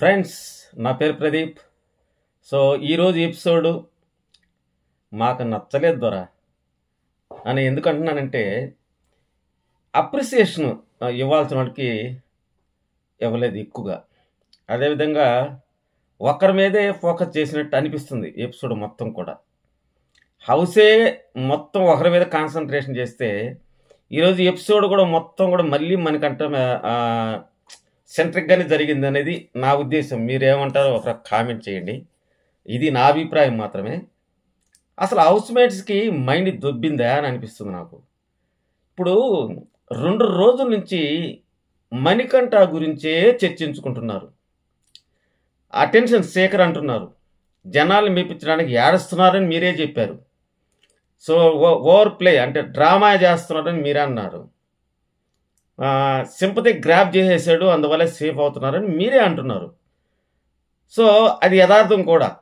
Friends నా పేరు Pradeep. So ఈరోజు ఎపిసోడు మాకు నచ్చలేదు దొరా అని ఎందుకు అంటున్నానంటే అప్రిసియేషన్ ఇవ్వాల్సిన వాడికి ఇవ్వలేదు ఎక్కువగా. అదేవిధంగా ఒకరి మీదే ఫోకస్ చేసినట్టు అనిపిస్తుంది ఎపిసోడ్ మొత్తం కూడా. హౌసే మొత్తం ఒకరి మీద కాన్సన్ట్రేషన్ చేస్తే ఈరోజు ఎపిసోడ్ కూడా మొత్తం కూడా మళ్ళీ మనకంట సెంట్రిక్గానే జరిగింది అనేది నా ఉద్దేశం. మీరేమంటారో ఒక కామెంట్ చేయండి. ఇది నా అభిప్రాయం మాత్రమే. అసలు హౌస్ మేట్స్కి మైండ్ దొబ్బిందా అని అనిపిస్తుంది నాకు. ఇప్పుడు రెండు రోజుల నుంచి మణికంఠ గురించే చర్చించుకుంటున్నారు. అటెన్షన్ సేకర్ అంటున్నారు. జనాలు మెప్పించడానికి ఏడుస్తున్నారని మీరే చెప్పారు. సో ఓవర్ ప్లే అంటే డ్రామా చేస్తున్నారని మీరే అన్నారు. సింపతి గ్రాప్ చేసేసాడు అందువల్ల సేఫ్ అవుతున్నారని మీరే అంటున్నారు. సో అది యథార్థం కూడా.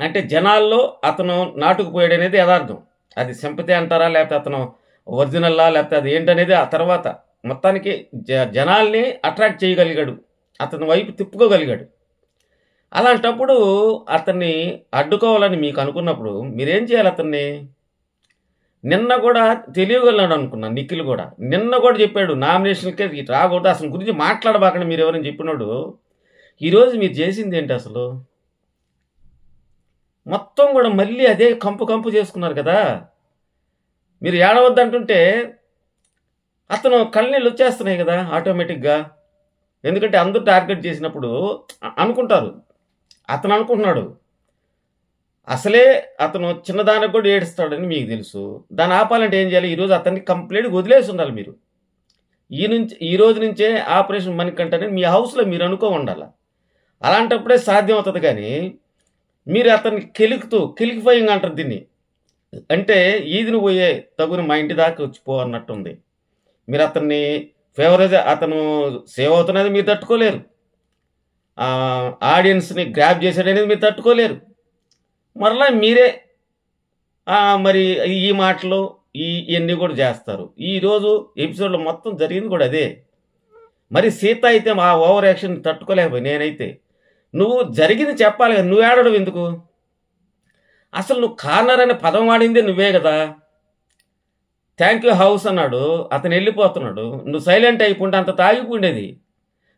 అంటే జనాల్లో అతను నాటుకుపోయాడు అనేది యథార్థం. అది సింపతి అంటారా లేకపోతే అతను ఒరిజినల్లా లేకపోతే అది ఏంటనేది ఆ తర్వాత. మొత్తానికి జ జనాల్ని అట్రాక్ట్ చేయగలిగాడు. అతని వైపు తిప్పుకోగలిగాడు. అలాంటప్పుడు అతన్ని అడ్డుకోవాలని మీకు అనుకున్నప్పుడు మీరేం చేయాలి అతన్ని? నిన్న కూడా తెలియగలడు అనుకున్నాను నిఖిల్ కూడా. నిన్న కూడా చెప్పాడు నామినేషన్కే రాకూడదు అసలు గురించి మాట్లాడబాకండి మీరు ఎవరైనా చెప్పినాడు. ఈరోజు మీరు చేసింది ఏంటి అసలు? మొత్తం కూడా మళ్ళీ అదే కంపు కంపు చేసుకున్నారు కదా. మీరు ఏడవద్దంటుంటే అతను కళ్ళనీళ్ళు వచ్చేస్తున్నాయి కదా ఆటోమేటిక్గా. ఎందుకంటే అందరూ టార్గెట్ చేసినప్పుడు అనుకుంటారు. అతను అనుకుంటున్నాడు. అసలే అతను చిన్నదానికి కూడా ఏడుస్తాడని మీకు తెలుసు. దాన్ని ఆపాలంటే ఏం చేయాలి? ఈరోజు అతన్ని కంప్లీట్ వదిలేసి ఉండాలి మీరు. ఈ నుంచి ఈ రోజు నుంచే ఆపరేషన్ మణికంటని మీ హౌస్లో మీరు అనుకో ఉండాలి? అలాంటప్పుడే సాధ్యం అవుతుంది కానీ మీరు అతన్ని కెలుకుతూ కెలికిపోయింగ్ అంటారు దీన్ని. అంటే ఈదిని పోయే తగుని మా ఇంటి దాకా వచ్చిపో అన్నట్టుంది. మీరు అతన్ని ఫేవరేజ్ అతను సేవ్ అవుతున్నది మీరు తట్టుకోలేరు. ఆడియన్స్ని గ్రాప్ చేసాడనేది మీరు తట్టుకోలేరు. మరలా మీరే మరి ఈ మాటలు ఈ ఇవన్నీ కూడా చేస్తారు. ఈరోజు ఎపిసోడ్లో మొత్తం జరిగింది కూడా అదే. మరి సీత అయితే మా ఓవర్ యాక్షన్ తట్టుకోలేకపోయి నేనైతే. నువ్వు జరిగింది చెప్పాలి కదా నువ్వు ఆడడం ఎందుకు? అసలు నువ్వు కార్నర్ అనే పదం వాడిందే నువ్వే కదా. థ్యాంక్ యూ హౌస్ అన్నాడు. అతను వెళ్ళిపోతున్నాడు. నువ్వు సైలెంట్ అయిపోండి అంత తాగిపోండేది.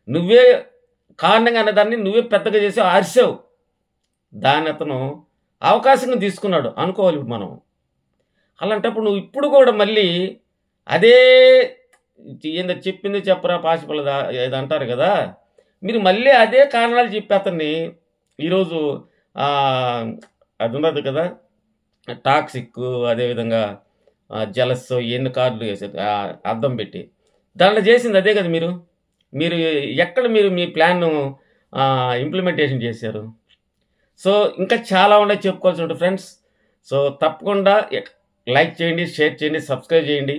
నువ్వే కారణంగా అనే దాన్ని నువ్వే పెద్దగా చేసి అరిసావు దాన్ని అతను అవకాశంగా తీసుకున్నాడు. అనుకోవాలి మనం. అలాంటప్పుడు నువ్వు ఇప్పుడు కూడా మళ్ళీ అదే ఏందో చెప్పింది చెప్పరా పాసిపల్లదా ఇది అంటారు కదా. మీరు మళ్ళీ అదే కారణాలు చెప్పి అతన్ని ఈరోజు అది ఉండదు కదా టాక్సిక్ అదేవిధంగా జలస్ ఎన్ని కార్డులు వేసారు అర్థం పెట్టి. దాంట్లో చేసింది అదే కదా మీరు. మీరు ఎక్కడ మీరు మీ ప్లాన్ను ఇంప్లిమెంటేషన్ చేశారు? సో ఇంకా చాలా ఉన్నాయి చెప్పుకోవాల్సి ఉంటుంది ఫ్రెండ్స్. సో తప్పకుండా లైక్ చేయండి షేర్ చేయండి సబ్స్క్రైబ్ చేయండి.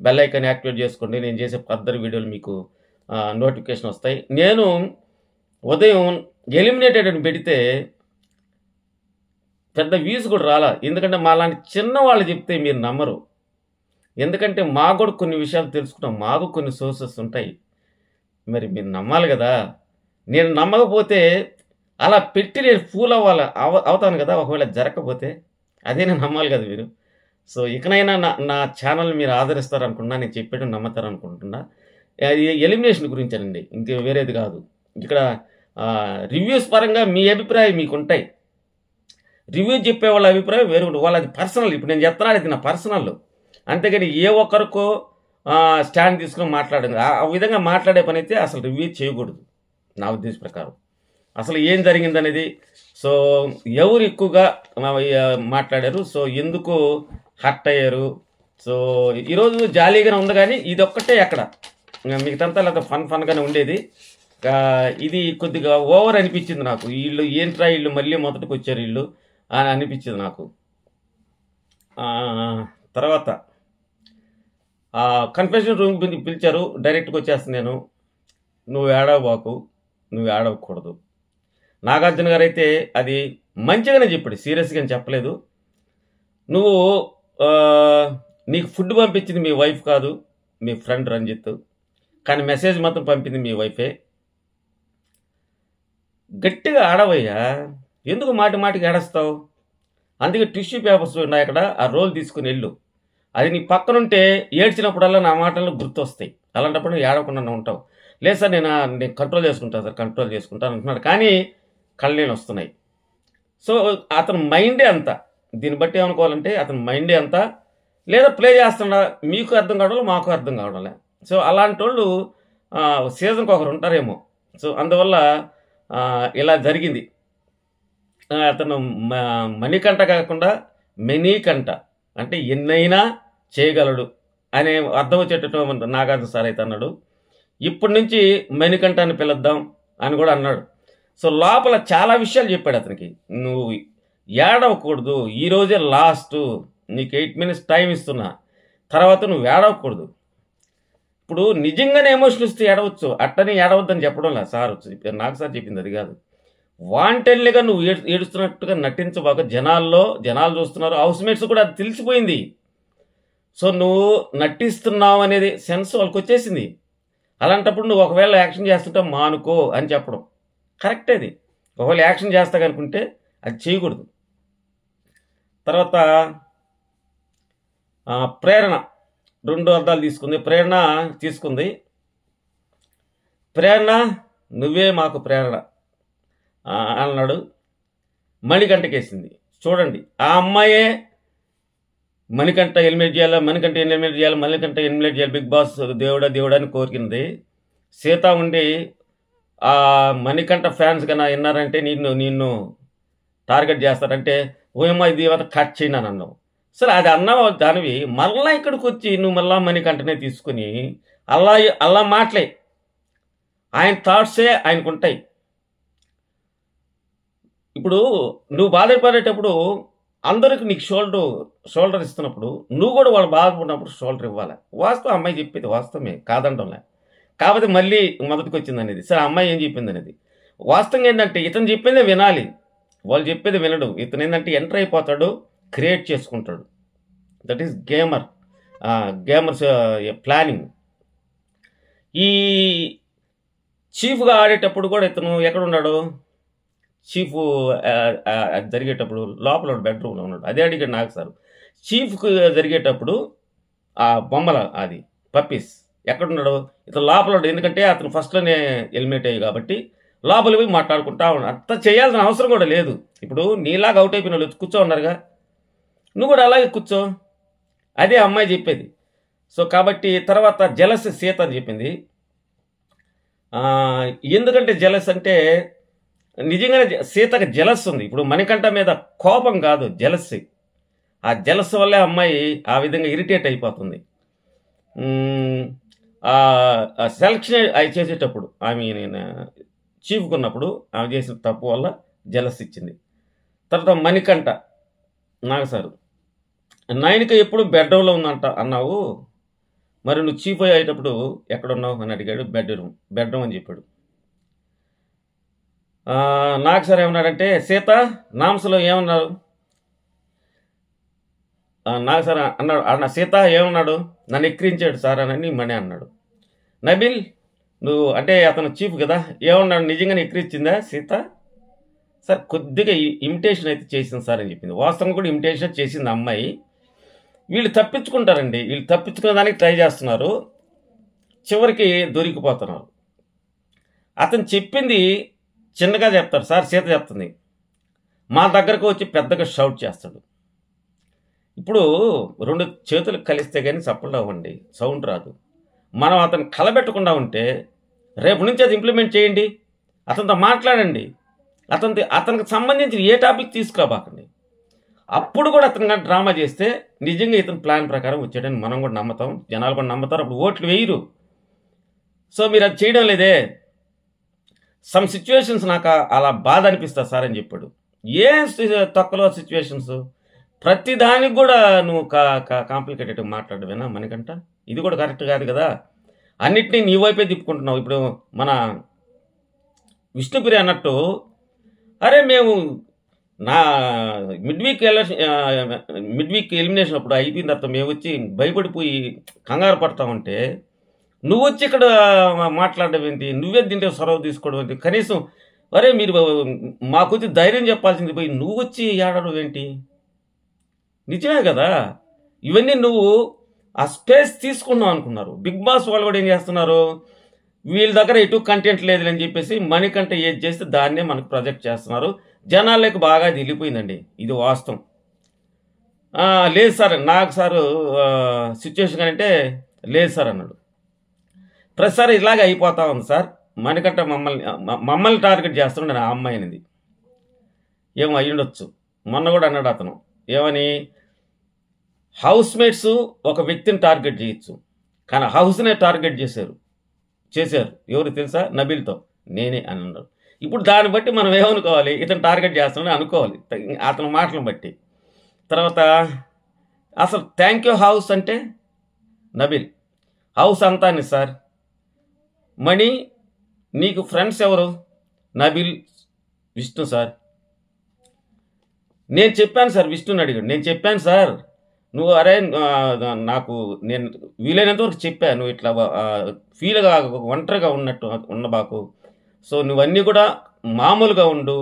బెల్ ఐకాన్ యాక్టివేట్ చేసుకోండి. నేను చేసే ఫర్దర్ వీడియోలు మీకు నోటిఫికేషన్ వస్తాయి. నేను ఉదయం ఎలిమినేటెడ్ అని పెడితే పెద్ద వ్యూస్ కూడా రాలా. ఎందుకంటే మా లాంటి చిన్న వాళ్ళు చెప్తే మీరు నమ్మరు. ఎందుకంటే మాకు కూడా కొన్ని విషయాలు తెలుసుకున్నాం మాకు కొన్ని సోర్సెస్ ఉంటాయి. మరి మీరు నమ్మాలి కదా. నేను నమ్మకపోతే అలా పెట్టి నేను ఫూల్ అవ్వాలి అవ అవుతాను కదా ఒకవేళ జరగకపోతే. అదే నేను నమ్మాలి కదా మీరు. సో ఇకనైనా నా నా ఛానల్ మీరు ఆదరిస్తారు నేను చెప్పేటం నమ్ముతారనుకుంటున్నా. అది ఎలిమినేషన్ గురించేనండి ఇంక వేరేది కాదు. ఇక్కడ రివ్యూస్ పరంగా మీ అభిప్రాయం మీకు ఉంటాయి రివ్యూ చెప్పే వాళ్ళ అభిప్రాయం వేరే ఉంటుంది. వాళ్ళది పర్సనల్ ఇప్పుడు నేను చెప్తున్నాను అది నా పర్సనల్. అంతేగాని ఏ ఒక్కరికో స్టాండ్ తీసుకుని మాట్లాడింది ఆ విధంగా మాట్లాడే పని అయితే అసలు రివ్యూ చేయకూడదు నా ఉద్దేశ ప్రకారం. అసలు ఏం జరిగిందనేది? సో ఎవరు ఎక్కువగా మాట్లాడారు? సో ఎందుకు హర్ట్ అయ్యారు? సో ఈరోజు జాలీగానే ఉంది కానీ ఇది ఒక్కటే అక్కడ మిగతంతా లేదా ఫన్ ఫన్గానే ఉండేది. ఇది కొద్దిగా ఓవర్ అనిపించింది నాకు. వీళ్ళు ఏంట్రా వీళ్ళు మళ్ళీ మొదటికి వచ్చారు వీళ్ళు అని అనిపించింది నాకు. తర్వాత కన్ఫెషన్ రూమ్ పిలిచారు. డైరెక్ట్గా వచ్చేస్తాను నేను. నువ్వు ఏడవబాకు. నువ్వు ఏడవకూడదు. నాగార్జున గారు అయితే అది మంచిగానే చెప్పాడు. సీరియస్గా చెప్పలేదు. నువ్వు నీకు ఫుడ్ పంపించింది మీ వైఫ్ కాదు మీ ఫ్రెండ్ రంజిత్. కానీ మెసేజ్ మాత్రం పంపింది మీ వైఫే. గట్టిగా ఆడవయ్యా. ఎందుకు మాటి మాటికి ఏడస్తావు? అందుకే టిష్యూ పేపర్స్ ఉన్నాయి అక్కడ ఆ రోల్ తీసుకుని వెళ్ళు. అది నీ పక్కనుంటే ఏడ్చినప్పుడల్లా నా మాటలు గుర్తొస్తాయి. అలాంటప్పుడు నువ్వు ఏడవకుండా ఉంటావు. లేదు సార్ నేను నేను కంట్రోల్ చేసుకుంటాను సార్ కంట్రోల్ చేసుకుంటాను అంటున్నాడు. కానీ కళ్ళనీళ్ళు వస్తున్నాయి. సో అతని మైండే అంత దీన్ని బట్టి ఏమనుకోవాలంటే అతని మైండే అంత లేదా ప్లే చేస్తున్నా మీకు అర్థం కావడం మాకు అర్థం కావడంలే. సో అలాంటి వాళ్ళు సీజన్కి ఒకరు ఉంటారేమో. సో అందువల్ల ఇలా జరిగింది. అతను మ- మణికంఠ కాకుండా మెనీకంట అంటే ఎన్నైనా చేయగలడు అనే అర్థం వచ్చేటటువంటి నాగార్జున సార్ అయితే అన్నాడు. ఇప్పటి నుంచి మణికంఠ అని పిలుద్దాం అని కూడా అన్నాడు. సో లోపల చాలా విషయాలు చెప్పాడు అతనికి. నువ్వు ఏడవకూడదు ఈరోజే లాస్ట్ నీకు ఎయిట్ మినిట్స్ టైం ఇస్తున్నా. తర్వాత నువ్వు ఏడవకూడదు. ఇప్పుడు నిజంగానే ఎమోషన్ ఇస్తే ఏడవచ్చు అట్టని ఏడవద్దని చెప్పడం లేదు. సార్ వచ్చి నాకు సార్ చెప్పింది అది కాదు. వాంటెన్లీగా నువ్వు ఏడుస్తున్నట్టుగా నటించబాక జనాల్లో జనాలు చూస్తున్నారు హౌస్ మేట్స్ కూడా అది తెలిసిపోయింది. సో నువ్వు నటిస్తున్నావు అనేది సెన్స్ వాళ్ళకి వచ్చేసింది అలాంటప్పుడు నువ్వు ఒకవేళ యాక్షన్ చేస్తుంటే మానుకో అని చెప్పడం. కరెక్ట్ అది. ఒకవేళ యాక్షన్ చేస్తా అనుకుంటే అది చేయకూడదు. తర్వాత ప్రేరణ. రెండు అర్థాలు తీసుకుంది. ప్రేరణ తీసుకుంది. ప్రేరణ నువ్వే మాకు ప్రేరణ. అన్నాడు. మణికంటకేసింది చూడండి ఆ అమ్మాయే మణికంఠ ఎలిమినేట్ చేయాలి మణికంఠ ఎలిమినేట్ చేయాలి మణికంఠ ఎలిమినేట్ చేయాలి బిగ్ బాస్ దేవుడా దేవుడా అని కోరికింది. సీత ఉండి ఆ మణికంఠ ఫ్యాన్స్ కన్నా విన్నారంటే నిన్ను నిన్ను టార్గెట్ చేస్తారంటే ఓయమ్మా ఇది ఏమైనా కట్ చేయను అన్నావు. సరే అది అన్నావు దానివి మళ్ళా ఇక్కడికి వచ్చి నువ్వు మళ్ళా మణికంఠనే తీసుకుని అలా అలా మాటలే. ఆయన థాట్సే ఆయనకు ఉంటాయి ఇప్పుడు నువ్వు బాధపడేటప్పుడు అందరికి నీకు షోల్డర్ షోల్డర్ ఇస్తున్నప్పుడు నువ్వు కూడా వాళ్ళు బాధపడినప్పుడు షోల్డర్ ఇవ్వాలి. వాస్తవం అమ్మాయి చెప్పేది వాస్తవమే కాదండంలే కాకపోతే మళ్ళీ మొదటికి వచ్చింది అనేది సరే అమ్మాయి ఏం చెప్పింది అనేది వాస్తవంగా ఏంటంటే ఇతను చెప్పిందే వినాలి. వాళ్ళు చెప్పేది వినడు. ఇతను ఏంటంటే ఎంటర్ అయిపోతాడు క్రియేట్ చేసుకుంటాడు. That is gamer. Gamers planning. ఈ చీఫ్గా ఆడేటప్పుడు కూడా ఇతను ఎక్కడ ఉన్నాడు చీఫ్ జరిగేటప్పుడు లోపల బెడ్రూమ్లో ఉన్నాడు. అదే అడిగాడు నాకు సార్. చీఫ్కి జరిగేటప్పుడు ఆ బొమ్మల అది పప్పీస్ ఎక్కడున్నాడు. ఇతను లోపల ఎందుకంటే అతను ఫస్ట్లోనే ఎలిమినేట్ అయ్యి కాబట్టి లోపల పోయి మాట్లాడుకుంటా ఉన్నాడు. అంత చేయాల్సిన అవసరం కూడా లేదు. ఇప్పుడు నీలాగా అవుట్ అయిపోయిన వాళ్ళు కూర్చో ఉన్నారుగా నువ్వు కూడా అలాగే కూర్చో. అదే అమ్మాయి చెప్పేది. సో కాబట్టి తర్వాత జలస్ సీత అని చెప్పింది. ఎందుకంటే జలస్ అంటే నిజంగానే సీతకు జలస్ ఉంది. ఇప్పుడు మణికంఠ మీద కోపం కాదు జలస్సి ఆ జలస్ వల్లే అమ్మాయి ఆ విధంగా ఇరిటేట్ అయిపోతుంది. సెలక్షన్ అవి చేసేటప్పుడు ఆమె నేను చీపుకున్నప్పుడు ఆమె చేసిన తప్పు వల్ల జలస్ ఇచ్చింది. తర్వాత మణికంఠ నాగసారు నాయనిక ఎప్పుడు బెడ్రూమ్లో ఉందంట అన్నావు? మరి నువ్వు చీఫ్ అయ్యేటప్పుడు ఎక్కడున్నావు? అని అడిగాడు బెడ్రూమ్ బెడ్రూమ్ అని చెప్పాడు. నాకు సార్ ఏమన్నాడంటే సీత నామ్స్లో ఏమన్నారు నాకు సార్ అన్నాడు అన్న సీత ఏమన్నాడు? నన్ను ఎక్కిరించాడు సార్ అని మణి అన్నాడు. నబిల్ నువ్వు అంటే అతను చీఫ్ కదా ఏమన్నాడు? నిజంగానే ఎక్కిరిచ్చిందా సీత? సార్ కొద్దిగా ఇమిటేషన్ అయితే చేసింది సార్ అని చెప్పింది. వాస్తవం కూడా ఇమిటేషన్ చేసింది అమ్మాయి. వీళ్ళు తప్పించుకుంటారండి. వీళ్ళు తప్పించుకునే దానికి ట్రై చేస్తున్నారు. చివరికి దొరికిపోతున్నారు. అతను చెప్పింది చిన్నగా చెప్తాడు సార్ సీత చెప్తుంది. మా దగ్గరకు వచ్చి పెద్దగా షౌట్ చేస్తాడు. ఇప్పుడు రెండు చేతులు కలిస్తే కానీ చప్పలు అవ్వండి. సౌండ్ రాదు. మనం అతను కలబెట్టకుండా ఉంటే రేపు నుంచి అది ఇంప్లిమెంట్ చేయండి. అతనితో మాట్లాడండి. అతని అతనికి సంబంధించిన ఏ టాపిక్ తీసుకురాబాకండి అప్పుడు కూడా అతను కానీ డ్రామా చేస్తే నిజంగా ఇతని ప్లాన్ ప్రకారం వచ్చాడని మనం కూడా నమ్ముతాం. జనాలు కూడా నమ్ముతారు. అప్పుడు ఓట్లు వేయరు. సో మీరు అది చేయడం లేదే. సమ్ సిచ్యువేషన్స్ నాకు అలా బాధ అనిపిస్తుంది సార్ అని చెప్పాడు. ఏ తక్కువ సిచ్యువేషన్స్ ప్రతి దానికి కూడా నువ్వు కా కాంప్లికేటెడ్ మాట్లాడవేనా మనకంట ఇది కూడా కరెక్ట్ కాదు కదా? అన్నిటినీ నీ వైపే తిప్పుకుంటున్నావు. ఇప్పుడు మన విష్ణుపురి అన్నట్టు అరే మేము నా mid week mid week elimination అప్పుడు అయిపోయిన తర్వాత మేము వచ్చి భయపడిపోయి కంగారు పడతామంటే నువ్వు వచ్చి ఇక్కడ మాట్లాడడం ఏంటి? నువ్వే దీంట్లో సొరవ తీసుకోవడం ఏంటి? కనీసం అరే మీరు మాకొచ్చి ధైర్యం చెప్పాల్సింది పోయి నువ్వు వచ్చి ఏడడం ఏంటి? నిజమే కదా? ఇవన్నీ నువ్వు ఆ స్పేస్ తీసుకుందాం అనుకున్నారు. బిగ్ బాస్ వాళ్ళు కూడా ఏం చేస్తున్నారు? వీళ్ళ దగ్గర ఎటు కంటెంట్ లేదు అని చెప్పేసి కంటే ఏది చేస్తే దాన్నే మనకు ప్రొజెక్ట్ చేస్తున్నారు. జనాలకు బాగా ఇది ఇది వాస్తవం. లేదు సార్ నాకు సారు సిచ్యువేషన్ అంటే లేదు సార్ అన్నాడు. ప్రతిసారి ఇలాగే అయిపోతా ఉంది సార్. మనకంటే మమ్మల్ని మమ్మల్ని టార్గెట్ చేస్తున్నాడు ఆ అమ్మాయి అనేది. ఏమో అయ్యుండొచ్చు. మొన్న కూడా అన్నాడు అతను. ఏమని? హౌస్ మేట్స్ ఒక వ్యక్తిని టార్గెట్ చేయొచ్చు. కానీ హౌస్నే టార్గెట్ చేశారు. చేశారు. ఎవరు తెలుసా? నబీల్తో. నేనే అని అన్నారు. ఇప్పుడు దాన్ని బట్టి మనం ఏమనుకోవాలి? ఇతను టార్గెట్ చేస్తామని అనుకోవాలి. అతని మాటలను బట్టి. తర్వాత అసలు థ్యాంక్ యూ హౌస్ అంటే నబీల్. హౌస్ అంతాని సార్. మణి నీకు ఫ్రెండ్స్ ఎవరు? నబీల్ విష్ణు సార్. నేను చెప్పాను సార్ విష్ణుని అడిగాడు. నేను చెప్పాను సార్ నువ్వు అరే నాకు నేను వీలైనంత వరకు చెప్పా నువ్వు ఇట్లా ఫీల్గా ఒంటరిగా ఉన్నట్టు ఉండబాకు సో నువ్వన్నీ కూడా మామూలుగా ఉండు.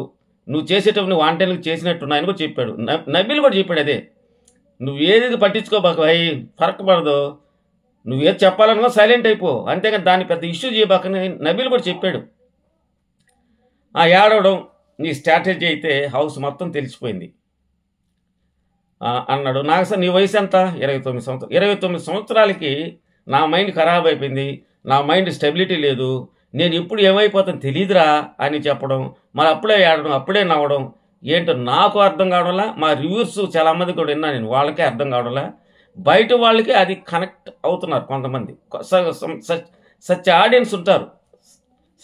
నువ్వు చేసేటప్పుడు నువ్వు వాంటెన్కి చేసినట్టు ఆయన కూడా చెప్పాడు. నబీలు కూడా చెప్పాడు అదే. నువ్వు ఏది పట్టించుకోబాకు అయ్యి ఫరక్ పడదు. నువ్వు ఏది చెప్పాలనుకో సైలెంట్ అయిపో. అంతేగాని దాన్ని పెద్ద ఇష్యూ చేయబాకని నబీలు కూడా చెప్పాడు. ఆ ఏడవడం నీ స్ట్రాటజీ అయితే హౌస్ మొత్తం తెలిసిపోయింది. అన్నాడు. నాకు సార్ నీ వయసు ఎంత? ఇరవై తొమ్మిది సంవత్సరాలు ఇరవై తొమ్మిది సంవత్సరాలకి నా మైండ్ ఖరాబ్ అయిపోయింది. నా మైండ్ స్టెబిలిటీ లేదు. నేను ఎప్పుడు ఏమైపోతాను తెలియదురా అని చెప్పడం మరి అప్పుడే ఏడడం అప్పుడే నవ్వడం ఏంటో నాకు అర్థం కావడంలా మా రివ్యూస్ చాలామంది కూడా విన్నా నేను వాళ్ళకే అర్థం కావడంలా. బయట వాళ్ళకి అది కనెక్ట్ అవుతున్నారు కొంతమంది. సచ్ ఆడియన్స్ ఉంటారు.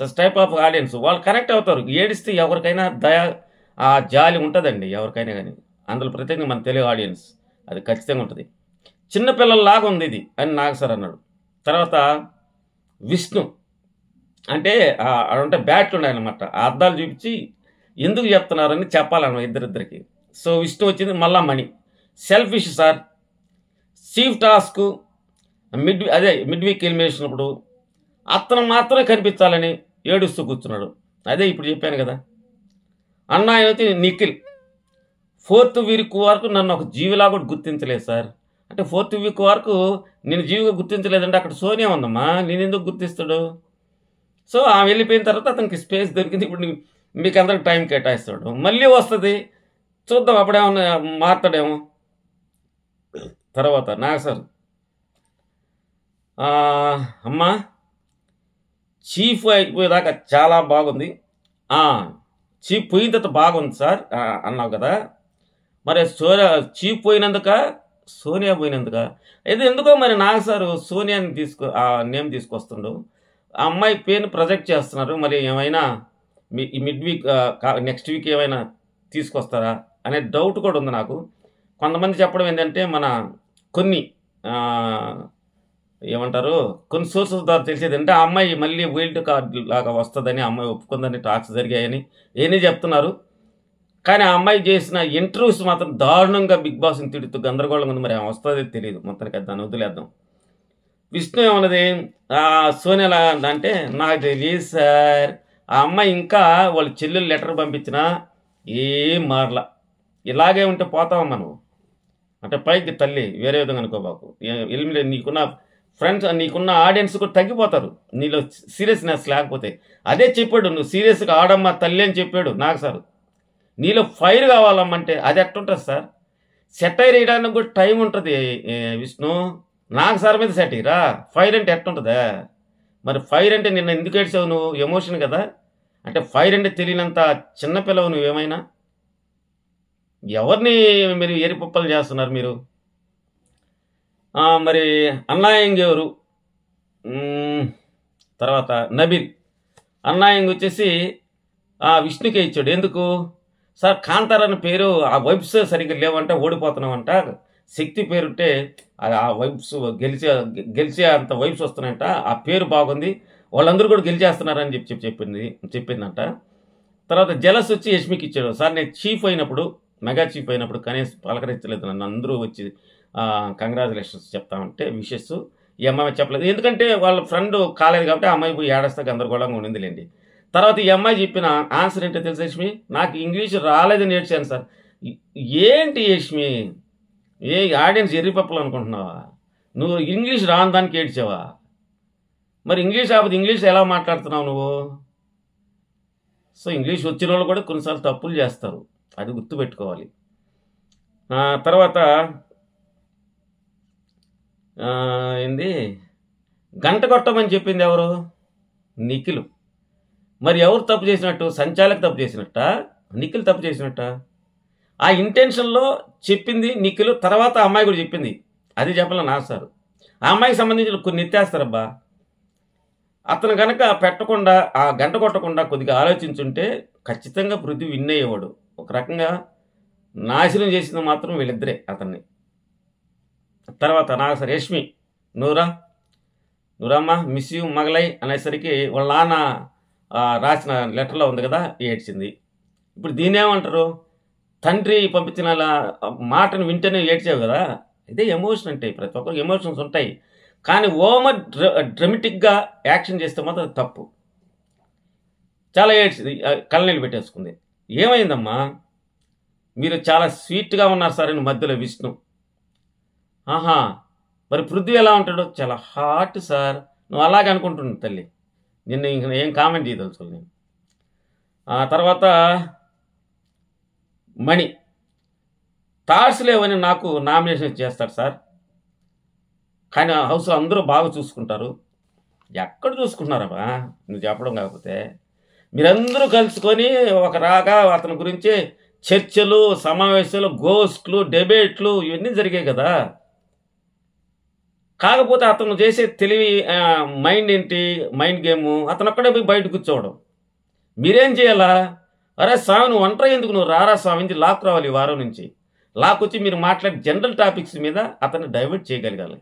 Such type of audience. వాళ్ళు కనెక్ట్ అవుతారు. ఏడిస్తే ఎవరికైనా దయ ఆ జాలి ఉంటుందండి ఎవరికైనా కానీ. అందులో ప్రత్యేకంగా మన తెలుగు ఆడియన్స్ అది ఖచ్చితంగా ఉంటుంది. చిన్నపిల్లల్లాగా ఉంది ఇది అని నాగసార్ అన్నాడు. తర్వాత విష్ణు అంటే అంటే బ్యాట్లు ఉన్నాయన్నమాట. ఆ అద్దాలు చూపించి ఎందుకు చెప్తున్నారని చెప్పాలన్నమాట ఇద్దరిద్దరికి. సో విష్ణు వచ్చింది మళ్ళా Mani selfish sir. Chief task mid అదే మిడ్ వీక్ ఎలిమినేషన్ అప్పుడు అతను మాత్రమే కనిపించాలని ఏడుస్తూ కూర్చున్నాడు. అదే ఇప్పుడు చెప్పాను కదా. అన్న నిఖిల్. ఫోర్త్ వీక్ వరకు నన్ను ఒక జీవిలా కూడా గుర్తించలేదు సార్. అంటే ఫోర్త్ వీక్ వరకు నేను జీవిగా గుర్తించలేదంటే అక్కడ సోనియా ఉందమ్మా నేను ఎందుకు గుర్తిస్తాడు? సో ఆమె వెళ్ళిపోయిన తర్వాత అతనికి స్పేస్ దొరికింది ఇప్పుడు మీకు అందరికి టైం కేటాయిస్తాడు. మళ్ళీ వస్తుంది. చూద్దాం అప్పుడేమన్నా మారుతాడేమో. తర్వాత నాకు సార్. అమ్మా చీఫ్ అయిపోయేదాకా చాలా బాగుంది. చీఫ్ పోయిన తర్వాత బాగుంది సార్ అన్నావు కదా. మరి సోనియా చీఫ్ పోయినందుక? సోనియా పోయినందుక? అయితే ఎందుకో మరి నాకు సార్ సోనియాని తీసుకు ఆ నేమ్ తీసుకొస్తుండు. ఆ అమ్మాయి పేరుని ప్రొజెక్ట్ చేస్తున్నారు. మరి ఏమైనా మీ మిడ్ వీక్ నెక్స్ట్ వీక్ ఏమైనా తీసుకొస్తారా అనే డౌట్ కూడా ఉంది నాకు. కొంతమంది చెప్పడం ఏంటంటే మన కొన్ని ఏమంటారు? కొన్ని సోర్సెస్ ద్వారా తెలిసేది అంటే ఆ అమ్మాయి మళ్ళీ వైల్డ్ కార్డ్ లాగా వస్తుందని అమ్మాయి ఒప్పుకుందని టాక్స్ జరిగాయని ఏమీ చెప్తున్నారు. కానీ ఆ అమ్మాయి చేసిన ఇంటర్వ్యూస్ మాత్రం దారుణంగా బిగ్ బాస్ని తిడుతూ గందరగోళంగా ఉంది. మరి వస్తుందో తెలియదు మొత్తానికి దాన్ని వదిలేద్దాం. విష్ణు ఏమన్నది? ఆ అంటే నాకు తెలియదు సార్. ఆ అమ్మాయి ఇంకా వాళ్ళ చెల్లెలు లెటర్ పంపించినా ఏం మారల. ఇలాగే ఉంటే పోతావా మనం. అంటే పైకి తల్లి వేరే విధంగా అనుకోబాకు ఎలిమినేట్ నీకున్న ఫ్రెండ్స్ నీకున్న ఆడియన్స్ కూడా తగ్గిపోతారు. నీలో సీరియస్నెస్ లేకపోతే. అదే చెప్పాడు నువ్వు సీరియస్గా ఆడమ్మా తల్లి అని చెప్పాడు. నాకు సార్. నీలో ఫైర్ కావాలమ్మంటే అది ఎట్టుంటుంది సార్? సెటైర్ వేయడానికి కూడా టైం ఉంటుంది విష్ణు. నాకు సార్ మీద సెటైరా ఫైర్ అంటే ఎట్టుంటుందా? మరి ఫైర్ అంటే నిన్న ఎందుకు ఏడ్చావు నువ్వు? ఎమోషన్ కదా. అంటే ఫైర్ అంటే తెలియనంత చిన్నపిల్లవు నువ్వేమైనా? ఎవరిని మీరు ఏరిపప్పలు చేస్తున్నారు మీరు? మరి అన్నాయంగ్ ఎవరు? తర్వాత నబీల్. అన్నాయంగ్ వచ్చేసి విష్ణుకే ఇచ్చాడు. ఎందుకు? సార్ కాంతార్ అనే పేరు ఆ వైబ్స్ సరిగ్గా లేవంట ఓడిపోతున్నామంట శక్తి పేరుంటే ఆ- వైబ్స్ గెలిచే గెలిచే అంత వైబ్స్ వస్తున్నాయంట. ఆ పేరు బాగుంది. వాళ్ళందరూ కూడా గెలిచేస్తున్నారని చెప్పి చెప్పి చెప్పింది చెప్పిందంట. తర్వాత జలస్ వచ్చి యష్మికి ఇచ్చాడు. సార్ నేను చీఫ్ అయినప్పుడు మెగా చీఫ్ అయినప్పుడు కనీసం పలకరించలేదు. నన్ను అందరూ వచ్చి కంగ్రాచులేషన్స్ చెప్తామంటే విషెస్ ఈ అమ్మాయి చెప్పలేదు. ఎందుకంటే వాళ్ళ ఫ్రెండ్ కాలేదు కాబట్టి ఆ అమ్మాయి పోయి ఏడస్తా గందరగోళంగా ఉండిందిలేండి. తర్వాత ఈ అమ్మాయి చెప్పిన ఆన్సర్ ఏంటో తెలుసు యష్మి నాకు ఇంగ్లీష్ రాలేదని నేర్చాను సార్. ఏంటి యష్మి ఏ ఆడియన్స్ ఎర్రిపప్పులు అనుకుంటున్నావా? నువ్వు ఇంగ్లీష్ రాని దానికి ఏడ్చావా? మరి ఇంగ్లీష్ కాకపోతే ఇంగ్లీష్ ఎలా మాట్లాడుతున్నావు నువ్వు? సో ఇంగ్లీష్ వచ్చిన వాళ్ళు కూడా కొన్నిసార్లు తప్పులు చేస్తారు. అది గుర్తుపెట్టుకోవాలి. తర్వాత ఏంది? గంట కొట్టమని చెప్పింది ఎవరు? నిఖిలు. మరి ఎవరు తప్పు చేసినట్టు? సంచాలక తప్పు చేసినట్ట? నిఖిల్ తప్పు చేసినట్ట? ఆ ఇంటెన్షన్లో చెప్పింది నిఖిల్ తర్వాత అమ్మాయి కూడా చెప్పింది. అది చెప్పాలని నా సార్. ఆ అమ్మాయికి సంబంధించిన కొన్ని ఎత్తేస్తారబ్బా అతను కనుక పెట్టకుండా ఆ గంట కొట్టకుండా కొద్దిగా ఆలోచించుంటే ఖచ్చితంగా పృథ్వీ విన్ అయ్యేవాడు. ఒక రకంగా నాశనం చేసింది మాత్రం వీళ్ళిద్దరే అతన్ని. తర్వాత నాకు సార్ యష్మి నూరా? నూరమ్మ మిస్ యూ మగలై అనేసరికి వాళ్ళ నాన్న రాసిన లెటర్లో ఉంది కదా ఏడ్చింది. ఇప్పుడు దీన్ని ఏమంటారు? తండ్రి పంపించిన మాటను వింటేనే ఏడ్చావు కదా? ఇదే ఎమోషన్ అంటే ప్రతి ఒక్కరికి ఎమోషన్స్ ఉంటాయి. కానీ ఓవర్ డ్ర డ్రమటిక్గా యాక్షన్ చేస్తే మాత్రం అది తప్పు. చాలా ఏడ్చింది కళ్ళనీళ్ళు పెట్టేసుకుంది. ఏమైందమ్మా? మీరు చాలా స్వీట్గా ఉన్నారు సార్ అని మధ్యలో విష్ణు. ఆహా మరి పృథ్వీ ఎలా ఉంటాడు? చాలా హాట్ సార్. నువ్వు అలాగే అనుకుంటున్నావు తల్లి. నిన్ను ఇంక ఏం కామెంట్ చేయదలుచు నేను. ఆ తర్వాత మణి థాట్స్ లేవని నాకు నామినేషన్ చేస్తారు సార్. కానీ హౌస్లో అందరూ బాగా చూసుకుంటారు. ఎక్కడ చూసుకుంటున్నారమ్మా నువ్వు చెప్పడం కాకపోతే. మీరందరూ కలుసుకొని ఒక రాగా అతని గురించి చర్చలు సమావేశాలు గోస్ట్లు డెబేట్లు ఇవన్నీ జరిగాయి కదా. కాకపోతే అతను చేసే తెలివి మైండ్ ఏంటి? మైండ్ గేము అతను అక్కడే పోయి బయట కూర్చోవడం. మీరేం చేయాలా? అరే స్వామి నువ్వు ఒంటరి ఎందుకు? నువ్వు రారా స్వామి నుంచి లాక్ రావాలి ఈ వారం నుంచి. లాక్ వచ్చి మీరు మాట్లాడే జనరల్ టాపిక్స్ మీద అతన్ని డైవర్ట్ చేయగలగాలి.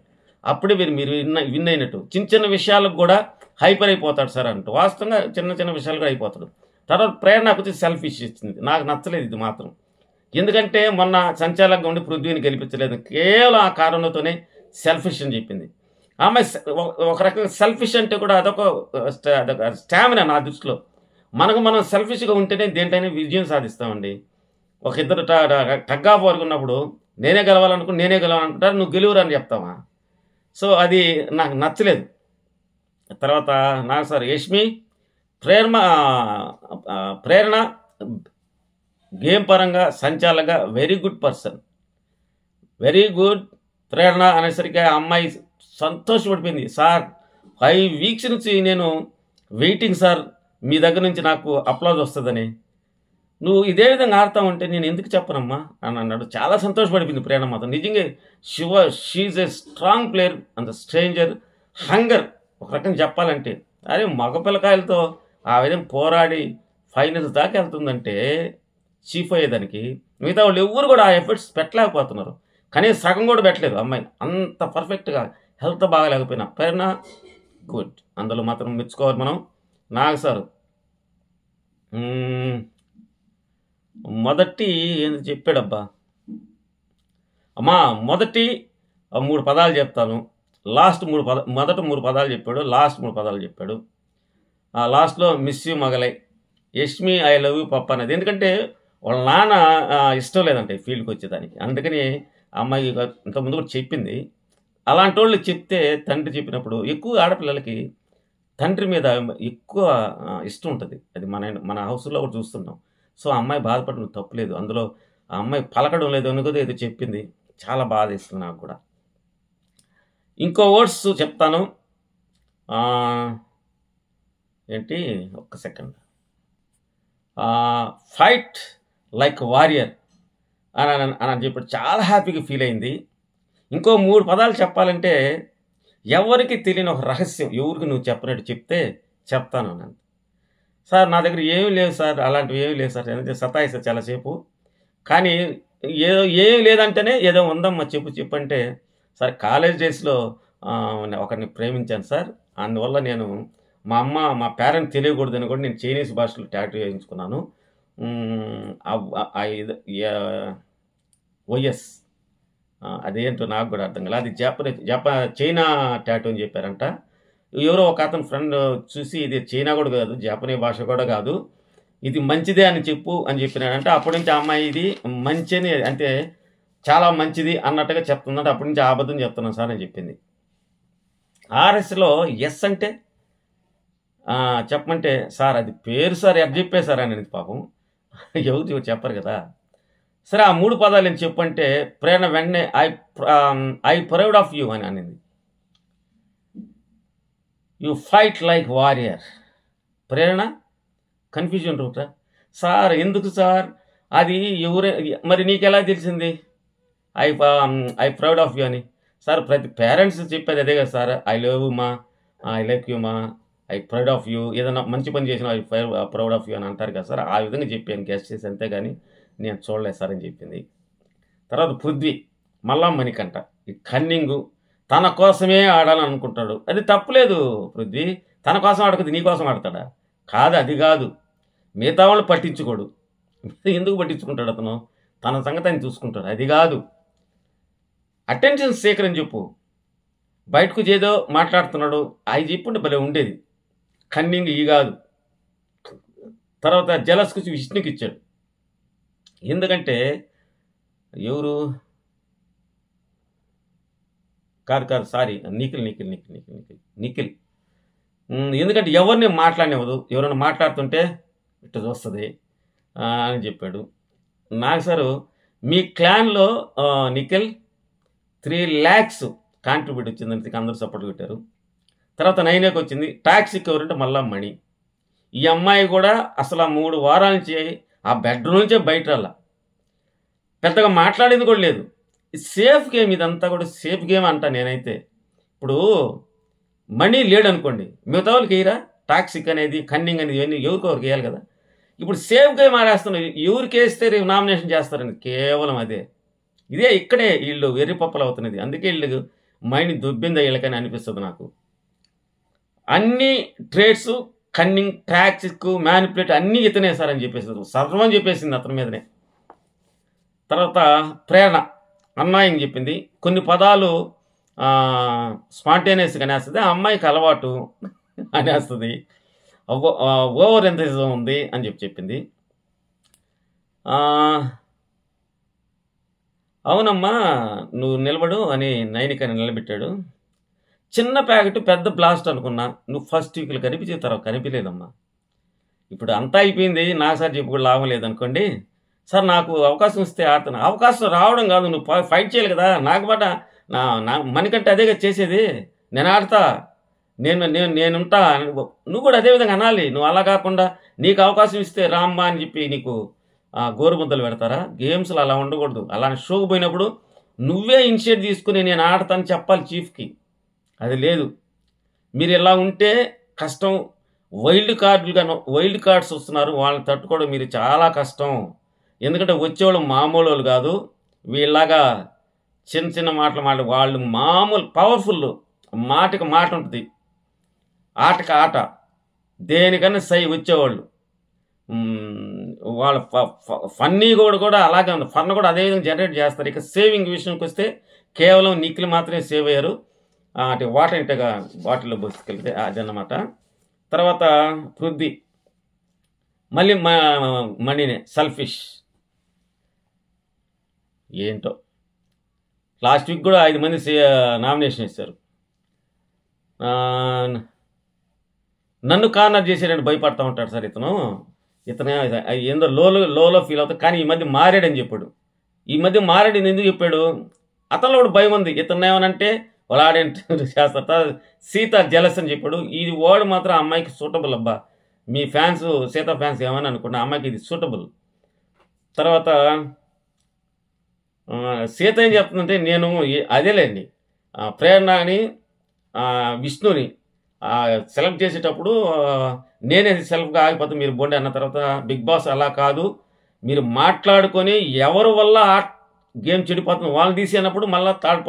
అప్పుడే మీరు మీరు విన్ విన్ అయినట్టు. చిన్న చిన్న విషయాలకు కూడా హైపర్ అయిపోతాడు సార్ అంటూ. వాస్తవంగా చిన్న చిన్న విషయాలు కూడా అయిపోతాడు. తర్వాత ప్రేరణకు వచ్చి సెల్ఫిష్ ఇచ్చింది నాకు నచ్చలేదు ఇది మాత్రం. ఎందుకంటే మొన్న సంచాలకంగా ఉండి పృథ్వీని గెలిపించలేదు. కేవలం ఆ కారణంతోనే సెల్ఫిష్ అని చెప్పింది. ఆమె ఒక- రకంగా సెల్ఫిష్ అంటే కూడా అదొక అదొక స్టామినా నా దృష్టిలో. మనకు మనం సెల్ఫిష్గా ఉంటేనే దేంటైనా విజయం సాధిస్తామండి. ఒక ఇద్దరు టగ్గా పోరుకున్నప్పుడు నేనే గెలవాలనుకుని నేనే గెలవాలనుకుంటారు నువ్వు గెలువురు అని చెప్తావా? సో అది నాకు నచ్చలేదు. తర్వాత నాకు సార్ యష్మి ప్రేరణ ప్రేరణ గేమ్ పరంగా సంచాలక very good person very good Prerana అనేసరికి ఆ అమ్మాయి సంతోషపడిపోయింది. సార్ ఫైవ్ వీక్స్ నుంచి నేను వెయిటింగ్ సార్ మీ దగ్గర నుంచి నాకు అప్లాజ్ వస్తుందని. నువ్వు ఇదే విధంగా ఆడతా ఉంటే నేను ఎందుకు చెప్పనమ్మా? అని అన్నాడు. చాలా సంతోషపడిపోయింది ప్రేరణ మాత్రం. నిజంగా Shiva she's a strong player అంత స్ట్రేంజర్ హంగర్ ఒక రకం చెప్పాలంటే. అరే మగ పిల్లకాయలతో ఆ విధంగా పోరాడి ఫైనల్స్ దాకా వెళ్తుందంటే చీఫ్ అయ్యేదానికి మిగతా వాళ్ళు ఎవరు కూడా ఆ ఎఫర్ట్స్ పెట్టలేకపోతున్నారు. కనీసం సగం కూడా పెట్టలేదు అమ్మాయిని అంత పర్ఫెక్ట్గా హెల్త్ బాగాలేకపోయినా. ప్రేరణ గుడ్. అందులో మాత్రం మెచ్చుకోవాలి మనం. నాకు సార్. మొదటి ఏంది చెప్పాడబ్బా? అమ్మా మొదటి ఆ మూడు పదాలు చెప్తాను. లాస్ట్ మూడు పద మొదట మూడు పదాలు చెప్పాడు. లాస్ట్ మూడు పదాలు చెప్పాడు. ఆ లాస్ట్లో మిస్ యూ మగలై. యష్మి ఐ లవ్ యూ పప్ప అనేది. ఎందుకంటే వాళ్ళ నాన్న ఇష్టం లేదంటే ఫీల్డ్కి వచ్చేదానికి. అందుకని అమ్మాయి ఇంతకుముందు కూడా చెప్పింది. అలాంటి వాళ్ళు చెప్తే తండ్రి చెప్పినప్పుడు ఎక్కువ ఆడపిల్లలకి తండ్రి మీద ఎక్కువ ఇష్టం ఉంటుంది. అది మన మన హౌస్లో కూడా చూస్తున్నాం. సో ఆ అమ్మాయి బాధపడడం తప్పులేదు. అందులో ఆ అమ్మాయి పలకడం లేదు కూడా ఏదో చెప్పింది. చాలా బాధ ఇస్తుంది నాకు కూడా. ఇంకో వర్డ్స్ చెప్తాను. ఏంటి? ఒక్క సెకండ్. Fight like warrior. అని అని అని చెప్పి చాలా హ్యాపీగా ఫీల్ అయింది. ఇంకో మూడు పదాలు చెప్పాలంటే ఎవరికి తెలియని ఒక రహస్యం ఎవరికి నువ్వు చెప్పినట్టు చెప్తే చెప్తాను అన్నాను సార్ నా దగ్గర ఏమీ లేవు సార్ అలాంటివి ఏమీ లేవు సార్ ఎందుకంటే సతాయిస్తారు చాలాసేపు కానీ ఏదో ఏమీ లేదంటేనే ఏదో ఉందమ్మా చెప్పు చెప్పంటే సార్ కాలేజ్ డేస్లో ఒకరిని ప్రేమించాను సార్. అందువల్ల నేను మా అమ్మ మా పేరెంట్ తెలియకూడదని కూడా నేను చైనీస్ భాషలో ట్యాటూ వేయించుకున్నాను. వైఎస్ అదేంటో నాకు కూడా అర్థం కాలేదు. అది జపనీస్ జపా చైనా టాటూ అని చెప్పారంట. ఎవరో ఒక అతని ఫ్రెండ్ చూసి ఇది చైనా కూడా కాదు జపనీ భాష కూడా కాదు ఇది మంచిదే అని చెప్పు అని చెప్పినాడంటే. అప్పటి నుంచి ఆ అమ్మాయి ఇది మంచి అని అంటే చాలా మంచిది అన్నట్టుగా చెప్తుందంటే. అప్పటి నుంచి అబద్ధం చెప్తున్నాను సార్ అని చెప్పింది. ఆర్ఎస్లో ఎస్ అంటే చెప్పమంటే సార్ అది పేరు సార్ ఎట్ చెప్పేశారు అని పాపం. ఎవరు చెప్పరు కదా. సరే ఆ మూడు పదాలు నేను చెప్పంటే ప్రేరణ వెంటనే I I proud of you అని అనింది. You fight like warrior. Prerana? Confusion రూటా sir ఎందుకు సార్? అది ఎవరే మరి నీకు ఎలా తెలిసింది? I I proud of you అని. సార్ ప్రతి పేరెంట్స్ చెప్పేది అదే కదా సార్. ఐ లవ్ మా ఐ లైక్ యూ మా. ఐ ప్రౌడ్ ఆఫ్ యూ ఏదైనా మంచి పని చేసిన ఐ ప్రౌడ్ ఆఫ్ యూ అని అంటారు కదా సార్. ఆ విధంగా చెప్పాను గెస్ట్ చేసి అంతేగాని నేను చూడలేదు సార్ అని చెప్పింది. తర్వాత పృథ్వీ మళ్ళా మణికంట ఈ కన్నింగు తన కోసమే ఆడాలని అనుకుంటాడు. అది తప్పులేదు పృథ్వీ. తన కోసం ఆడకదు నీ కోసం ఆడతాడా? కాదు అది కాదు. మిగతా వాళ్ళు పట్టించుకోడు. ఎందుకు పట్టించుకుంటాడు అతను? తన సంగతి ఆయన చూసుకుంటాడు. అది కాదు. అటెన్షన్ సేకరని చెప్పు. బయటకు ఏదో మాట్లాడుతున్నాడు. అవి చెప్పుంటే భలే ఉండేది. కన్నింగ్ ఈ కాదు. తర్వాత జలస్కు విష్ణుకి ఇచ్చాడు. ఎందుకంటే ఎవరు? కాదు కాదు సారీ నిఖిల్ నిఖిల్ నిఖిల్ నిఖిల్ నిఖిల్ నిఖిల్. ఎందుకంటే ఎవరిని మాట్లాడనివ్వదు. ఎవరైనా మాట్లాడుతుంటే ఇట్ట చూస్తుంది అని చెప్పాడు. నాకు సారు మీ క్లాన్లో నిఖిల్ త్రీ ల్యాక్స్ కాంట్రిబ్యూట్ వచ్చిందని అందరూ సపోర్ట్ పెట్టారు తర్వాత నైనేకి వచ్చింది టాక్సీ కవర్ అంటే మళ్ళా మణి. ఈ అమ్మాయి కూడా అసలు ఆ మూడు వారాల నుంచి ఆ బెడ్రూమ్ నుంచే బయట రాలా. పెద్దగా మాట్లాడేది కూడా లేదు. సేఫ్ గేమ్ ఇదంతా కూడా సేఫ్ గేమ్ అంట నేనైతే. ఇప్పుడు మనీ లేడనుకోండి మిగతా వాళ్ళకి వేయరా? టాక్సిక్ అనేది కన్నింగ్ అనేది ఇవన్నీ ఎవరికి ఎవరికి వేయాలి కదా. ఇప్పుడు సేఫ్ గేమ్ ఆడేస్తున్నారు ఎవరికి వేస్తే రేపు నామినేషన్ చేస్తారని కేవలం అదే. ఇదే ఇక్కడే వీళ్ళు వెర్రిపప్పలు అవుతున్నది. అందుకే వీళ్ళు మైండ్ దుబ్బిందా వీళ్ళకని అనిపిస్తుంది నాకు. అన్ని ట్రేడ్స్ కన్నింగ్ టాక్సిక్ మ్యానిపులేట్ అన్నీ ఇతనే సార్ అని చెప్పేసి సర్వం చెప్పేసింది అతని మీదనే. తర్వాత ప్రేరణ. అమ్మాయి అని చెప్పింది. కొన్ని పదాలు స్పాంటేనియస్గా అనేస్తుంది. ఆ అమ్మాయికి అలవాటు అనేస్తుంది. ఓవర్ ఎంతజం ఉంది అని చెప్పి చెప్పింది. అవునమ్మా నువ్వు నిలబడు అని నైనికని నిలబెట్టాడు. చిన్న ప్యాకెట్ పెద్ద బ్లాస్ట్ అనుకున్నా నువ్వు ఫస్ట్ వీక్లో కనిపించే తర్వాత కనిపించలేదమ్మా. ఇప్పుడు అంతా అయిపోయింది నా సార్ చెప్పు కూడా లాభం లేదనుకోండి సార్ నాకు అవకాశం ఇస్తే ఆడుతాను. అవకాశం రావడం కాదు నువ్వు ఫైట్ చేయాలి కదా. నాకు బట నా నా మనకంటే అదే కదా చేసేది. నేను ఆడతా. నేను నేను నేనుంటా నువ్వు కూడా అదే విధంగా అనాలి. నువ్వు అలా కాకుండా నీకు అవకాశం ఇస్తే రామ్మా అని చెప్పి నీకు గోరుముద్దలు పెడతారా? గేమ్స్లో అలా ఉండకూడదు. అలా షోకి పోయినప్పుడు నువ్వే ఇనిషియేట్ తీసుకుని నేను ఆడతాను చెప్పాలి చీఫ్కి. అది లేదు. మీరు ఇలా ఉంటే కష్టం. వైల్డ్ కార్డులుగా వైల్డ్ కార్డ్స్ వస్తున్నారు. వాళ్ళని తట్టుకోవడం మీరు చాలా కష్టం. ఎందుకంటే వచ్చేవాళ్ళు మామూలు వాళ్ళు కాదు. వీళ్ళలాగా చిన్న చిన్న మాటలు మాట వాళ్ళు మామూలు పవర్ఫుల్ మాటకి మాట ఉంటుంది. ఆటకి ఆట. దేనికన్నా సై వచ్చేవాళ్ళు. వాళ్ళ ఫన్నీ కూడా కూడా అలాగే ఉంది. ఫన్ కూడా అదే విధంగా జనరేట్ చేస్తారు. ఇక సేవింగ్ విషయంకి వస్తే కేవలం నిక్కులు మాత్రమే సేవ్ అయ్యారు. అంటే వాటర్ వాటిలో పోసుకెళ్తే బస్కెళ్తే అదన్నమాట. తర్వాత పృథ్వీ. మళ్ళీ మణినే సల్ఫిష్ ఏంటో. లాస్ట్ వీక్ కూడా ఐదు మంది నామినేషన్ ఇస్తారు నన్ను కార్నర్ చేసేటట్టు భయపడతా ఉంటాడు సార్ ఇతను. ఇతను ఏందో లోలో లోలో ఫీల్ అవుతాడు కానీ ఈ మధ్య మారాడని చెప్పాడు. ఈ మధ్య మారాడని ఎందుకు చెప్పాడు? అతనిలో కూడా భయం ఉంది. ఇతను ఏమనంటే వాళ్ళు ఆడే చేస్తారు సీత జలస్ అని చెప్పాడు. ఇది వర్డ్ మాత్రం అమ్మాయికి సూటబుల్ అబ్బా. మీ ఫ్యాన్స్ సీత ఫ్యాన్స్ ఏమని అనుకున్నా అమ్మాయికి ఇది సూటబుల్ తర్వాత సీత ఏం చెప్తుందంటే నేను అదేలేండి ప్రేరణని విష్ణుని సెలెక్ట్ చేసేటప్పుడు నేనే సెల్ఫ్గా ఆగిపోతే మీరు బోండి అన్న తర్వాత బిగ్ బాస్ అలా కాదు. మీరు మాట్లాడుకొని ఎవరి వల్ల ఆ గేమ్ చెడిపోతుంది వాళ్ళని తీసి అన్నప్పుడు మళ్ళీ థర్డ్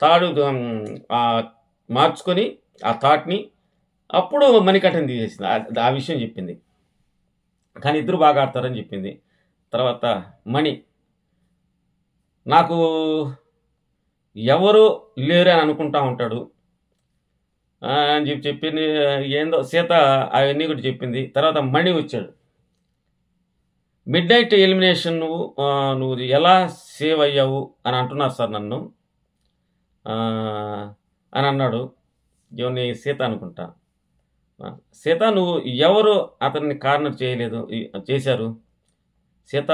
తాడు మార్చుకొని ఆ థాట్ని అప్పుడు మణికట్టని తీసేసింది. ఆ- విషయం చెప్పింది. కానీ ఇద్దరు బాగా ఆడతారని చెప్పింది. తర్వాత మణి నాకు ఎవరు లేరు అని అనుకుంటా ఉంటాడు. అని చెప్పి చెప్పింది. ఏందో సీత అవన్నీ కూడా చెప్పింది. తర్వాత మణి వచ్చాడు. మిడ్ నైట్ ఎలిమినేషన్ నువ్వు నువ్వు ఎలా సేవ్ అయ్యావు అని అంటున్నారు సార్ నన్ను. అని అన్నాడు. ఎవరిని సీత అనుకుంటా? సీత నువ్వు ఎవరు అతన్ని కార్నర్ చేయలేదు? చేశారు? సీత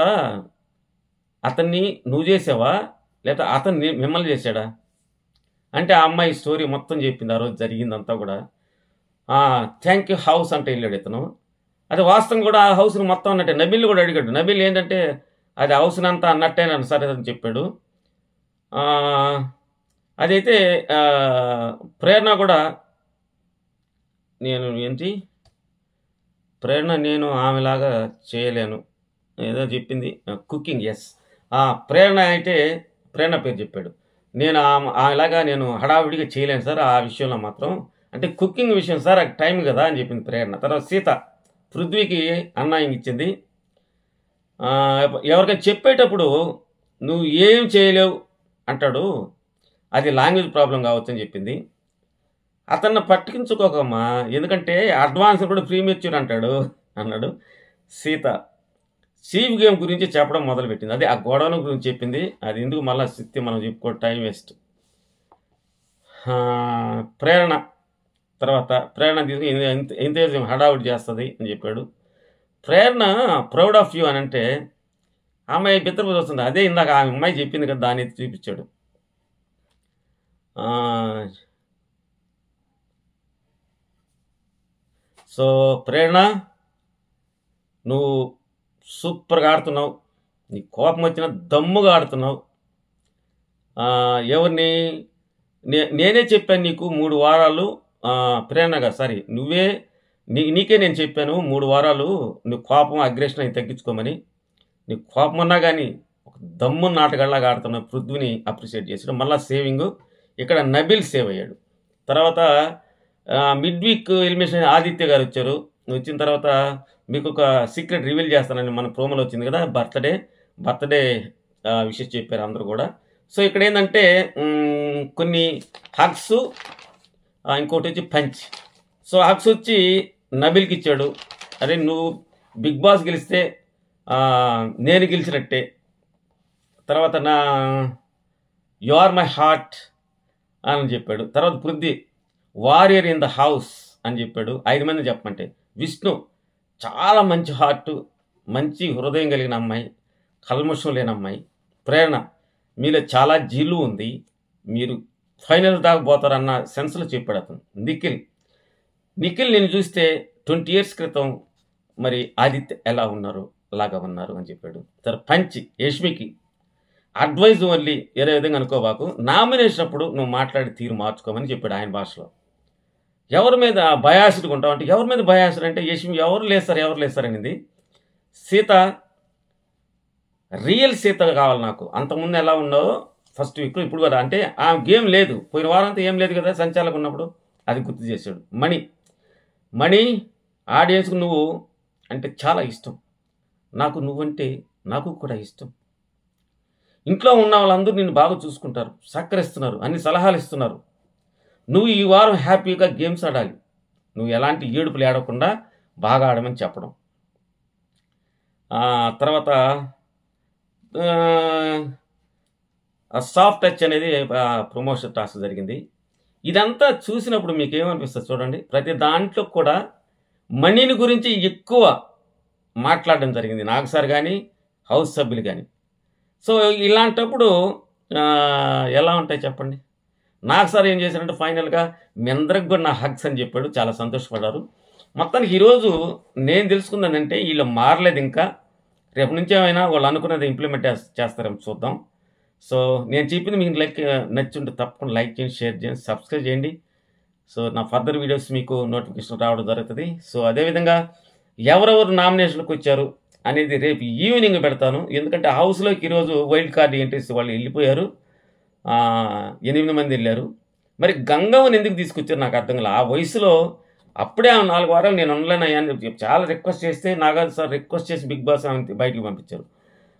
అతన్ని నువ్వు చేసావా? లేదా అతన్ని మిమ్మల్ని చేశాడా? అంటే ఆ అమ్మాయి స్టోరీ మొత్తం చెప్పింది. ఆ రోజు జరిగిందంతా కూడా. థ్యాంక్ యూ హౌస్ అంటే వెళ్ళాడు ఇతను. అది వాస్తవం కూడా ఆ హౌస్ని మొత్తం అన్నట్టే. నబిల్ కూడా అడిగాడు. నబిల్ ఏంటంటే అది హౌస్ని అంతా నన్ను సరే అని చెప్పాడు. అదైతే ప్రేరణ కూడా నేను ఏంటి? ప్రేరణ నేను ఆమెలాగా చేయలేను. ఏదో చెప్పింది కుకింగ్ ఎస్ ప్రేరణ అయితే ప్రేరణ పేరు చెప్పాడు. నేను ఆమె ఆమెలాగా నేను హడావిడిగా చేయలేను సార్ ఆ విషయంలో మాత్రం. అంటే కుకింగ్ విషయం సార్ అది టైం కదా అని చెప్పింది ప్రేరణ. తర్వాత సీత పృథ్వీకి అన్నాయం ఇచ్చింది. ఎవరికైనా చెప్పేటప్పుడు నువ్వు ఏం చేయలేవు అంటాడు. అది లాంగ్వేజ్ ప్రాబ్లం కావచ్చు అని చెప్పింది. అతన్ని పట్టించుకోకమ్మా ఎందుకంటే అడ్వాన్స్ కూడా ప్రీమెచ్యూర్ అంటాడు అన్నాడు సీత. చీఫ్ గేమ్ గురించి చెప్పడం మొదలుపెట్టింది. అదే ఆ గొడవల గురించి చెప్పింది. అది ఎందుకు మళ్ళీ స్థితి మనం చెప్పుకో టైం వేస్ట్. ప్రేరణ. తర్వాత ప్రేరణ తీసుకుని ఎంతేజం హడావుడి చేస్తుంది అని చెప్పాడు. ప్రేరణ ప్రౌడ్ ఆఫ్ యూ అని అంటే అమ్మాయి బిత్తరపోతే వస్తుంది. అదే ఇందాక ఆ అమ్మాయి చెప్పింది కదా దాని ఎత్తి చూపించాడు. సో ప్రేరణ నువ్వు సూపర్గా ఆడుతున్నావు. నీ కోపం వచ్చిన దమ్ముగా ఆడుతున్నావు. ఎవరిని నే నేనే చెప్పాను నీకు మూడు వారాలు ప్రేరణగా సారీ నువ్వే నీ నీకే నేను చెప్పాను మూడు వారాలు నీ కోపం అగ్రెషన్ అవి తగ్గించుకోమని. నీ కోపం ఉన్నా కానీ ఒక దమ్ము నాటగాళ్ళగా ఆడుతున్న పృథ్వీని అప్రిషియేట్ చేసాడు మళ్ళీ సేవింగ్ ఇక్కడ నబిల్ సేవ్ అయ్యాడు. తర్వాత మిడ్ వీక్ ఎలిమినేషన్ ఆదిత్య గారు వచ్చారు. వచ్చిన తర్వాత మీకు ఒక సీక్రెట్ రివీల్ చేస్తానని మన ప్రోమోలో వచ్చింది కదా బర్త్డే బర్త్డే విషయం చెప్పారు అందరూ కూడా. సో ఇక్కడ ఏంటంటే కొన్ని హగ్స్ ఇంకోటి వచ్చి పంచ్. సో హగ్స్ వచ్చి నబిల్కి ఇచ్చాడు. అరే నువ్వు బిగ్ బాస్ గెలిస్తే నేను గెలిచినట్టే. తర్వాత నా యు ఆర్ మై హార్ట్ అని చెప్పాడు. తర్వాత Prithvi warrior in the house అని చెప్పాడు. ఐదు మంది చెప్పమంటే విష్ణు చాలా మంచి హార్ట్ మంచి హృదయం కలిగిన అమ్మాయి కల్మషం లేని అమ్మాయి ప్రేరణ మీలో చాలా జీలు ఉంది మీరు ఫైనల్ దాకా పోతారన్న సెన్స్లో చెప్పాడు అతను. నిఖిల్ నిఖిల్ నేను చూస్తే ట్వంటీ ఇయర్స్ క్రితం మరి ఆదిత్య ఎలా ఉన్నారు అలాగా ఉన్నారు అని చెప్పాడు. తర్వాత పంచి యష్మికి అడ్వైజ్ ఓన్లీ వేరే విధంగా అనుకోబాకు. నామినేషన్ అప్పుడు నువ్వు మాట్లాడే తీరు మార్చుకోమని చెప్పాడు ఆయన భాషలో. ఎవరి మీద బయాసిడ్గా ఉంటావు అంటే ఎవరి మీద బయాసిడ్ అంటే యష్మి ఎవరు లేస్తారు ఎవరు లేస్తారు అనేది. సీత రియల్ సీత కావాలి నాకు. అంతకుముందు ఎలా ఉండో ఫస్ట్ వీక్లో ఇప్పుడు కదా. అంటే ఆ గేమ్ లేదు. పోయిన వారం అంతా ఏం లేదు కదా సంచాలకు ఉన్నప్పుడు? అది గుర్తు చేశాడు. మణి మణి ఆడియన్స్కు నువ్వు అంటే చాలా ఇష్టం. నాకు నువ్వంటే నాకు కూడా ఇష్టం. ఇంట్లో ఉన్న వాళ్ళందరూ నిన్ను బాగా చూసుకుంటారు సహకరిస్తున్నారు అన్ని సలహాలు ఇస్తున్నారు. నువ్వు ఈ వారం హ్యాపీగా గేమ్స్ ఆడాలి. నువ్వు ఎలాంటి ఏడుపులు ఆడకుండా బాగా ఆడమని చెప్పడం. తర్వాత సాఫ్ట్ టచ్ అనేది ప్రమోషన్ టాస్క్ జరిగింది. ఇదంతా చూసినప్పుడు మీకు ఏమనిపిస్తుంది చూడండి ప్రతి దాంట్లో కూడా మనీని గురించి ఎక్కువ మాట్లాడడం జరిగింది. నాకు సార్ కానీ హౌస్ సభ్యులు కానీ సో ఇలాంటప్పుడు ఎలా ఉంటాయి చెప్పండి? నాకు సార్ ఏం చేశారంటే ఫైనల్గా మీ అందరికి కూడా నా హక్స్ అని చెప్పాడు. చాలా సంతోషపడ్డారు. మొత్తానికి ఈరోజు నేను తెలుసుకుందానంటే వీళ్ళు మారలేదు ఇంకా. రేపు నుంచి ఏమైనా వాళ్ళు అనుకున్నది ఇంప్లిమెంట్ చేస్తారేమో చూద్దాం. సో నేను చెప్పింది మీకు లైక్ నచ్చుంటే తప్పకుండా లైక్ చేయండి షేర్ చేయండి సబ్స్క్రైబ్ చేయండి. సో నా ఫర్దర్ వీడియోస్ మీకు నోటిఫికేషన్ రావడం జరుగుతుంది. సో అదేవిధంగా ఎవరెవరు నామినేషన్కి వచ్చారు అనేది రేపు ఈవినింగ్ పెడతాను. ఎందుకంటే హౌస్లోకి ఈరోజు వైల్డ్ కార్డ్ ఎంట్రీస్ వాళ్ళు వెళ్ళిపోయారు. ఎనిమిది మంది వెళ్ళారు. మరి గంగవ్వని ఎందుకు తీసుకొచ్చారు నాకు అర్థం కాలేదు ఆ వయసులో అప్పుడే ఆమె నాలుగు వారాలు నేను ఆన్లైన్ అయ్యాను చాలా రిక్వెస్ట్ చేస్తే నాగార్జు సార్ రిక్వెస్ట్ చేసి బిగ్ బాస్ ఆమె బయటికి పంపించారు.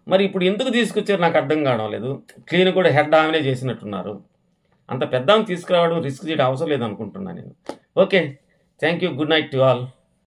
మరి ఇప్పుడు ఎందుకు తీసుకొచ్చారు నాకు అర్థం కావడం లేదు. క్లీన్ కూడా హెడ్ ఆమెనే చేసినట్టున్నారు. అంత పెద్ద తీసుకురావడం రిస్క్ చేయడం అవసరం లేదనుకుంటున్నాను నేను. Okay thank you good night to all